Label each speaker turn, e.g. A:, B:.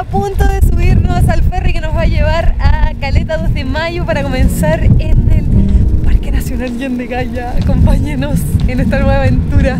A: a punto de subirnos al ferry que nos va a llevar a Caleta 2 de Mayo para comenzar en el Parque Nacional Yandegaya. Acompáñenos en esta nueva aventura.